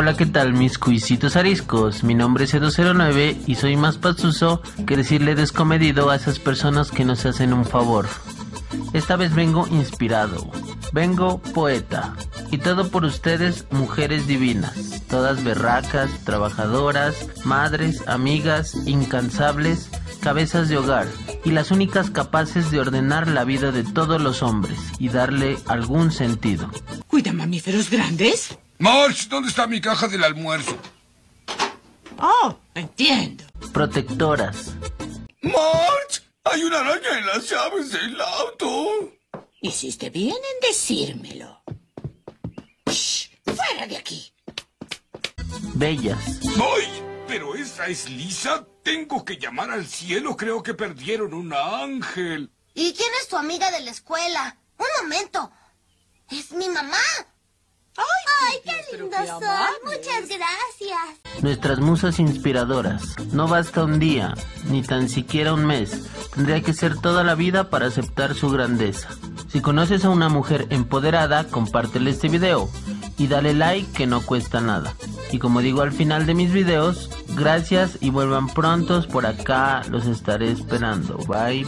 Hola, ¿qué tal mis cuisitos ariscos? Mi nombre es Edo09 y soy más pazuzo que decirle descomedido a esas personas que nos hacen un favor. Esta vez vengo inspirado, vengo poeta. Y todo por ustedes, mujeres divinas, todas berracas, trabajadoras, madres, amigas, incansables, cabezas de hogar y las únicas capaces de ordenar la vida de todos los hombres y darle algún sentido. ¿Cuida mamíferos grandes? March, ¿dónde está mi caja del almuerzo? Oh, entiendo. Protectoras, March, hay una araña en las llaves del auto. Hiciste bien en decírmelo. Shh, fuera de aquí. bellas, ¡Ay! Pero esa es Lisa. Tengo que llamar al cielo. Creo que perdieron un ángel. ¿Y quién es tu amiga de la escuela? Un momento. Es mi mamá. Lindo son. Muchas gracias. nuestras musas inspiradoras. No basta un día, ni tan siquiera un mes. Tendría que ser toda la vida para aceptar su grandeza. Si conoces a una mujer empoderada, compártele este video y dale like que no cuesta nada. Y como digo al final de mis videos, gracias y vuelvan prontos por acá, los estaré esperando. Bye.